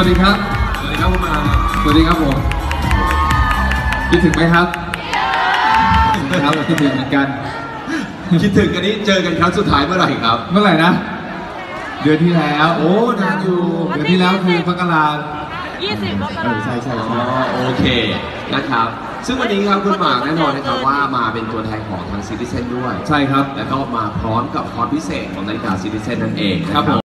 วัสดีครับ สวัสดีครับคุณมาสวัสดีครับผมคิดถึงไหมครับคิดถึงครับคิดถึงเหมือนกัน คิดถึงกันนี้เจอกันครั้งสุดท้ายเมื่อไหร่ครับ เมื่อไหร่นะ เดือนที่แล้ว โอ้นานอยู่ เดือนที่แล้วคือมกรา20มกัอราใช่ใช่อ๋อใช่โอเคนะครับ ซึ่งวันนี้ครับคุณหมากแน่นอนนะครับว่ามาเป็นตัวแทนของทางซิติเซนด้วย ใช่ครับ แล้วก็มาพร้อมกับความพิเศษของนาฬิกาซิติเซนนั่นเองครับผม